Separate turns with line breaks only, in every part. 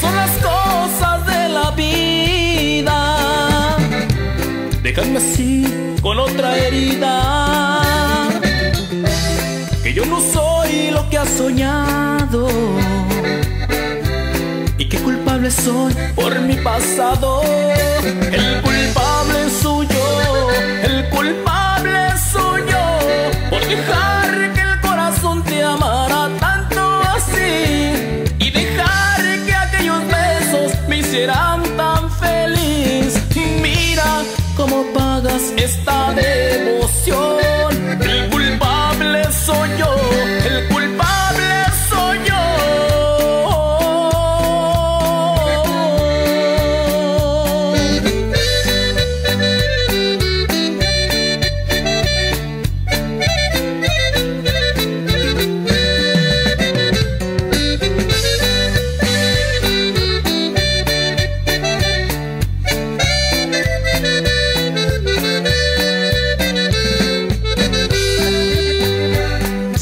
son las cosas de la vida. Déjame así con otra herida. Que yo no soy lo que has soñado. Y que culpable soy por mi pasado. El culpable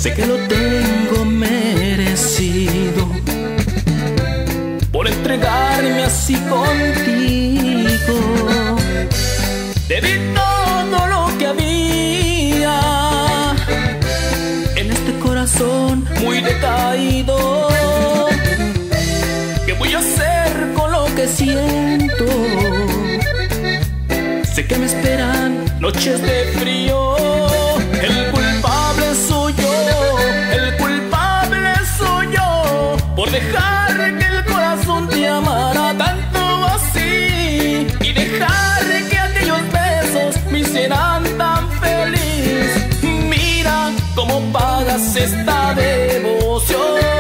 Sé que lo tengo merecido por entregarme así contigo. Di todo lo que había en este corazón muy decaído. ¿Qué voy a hacer con lo que siento? Sé que me esperan noches de frío. dejar que el corazón te amara tanto así Y dejar que aquellos besos me hicieran tan feliz. Mira cómo pagas esta devoción.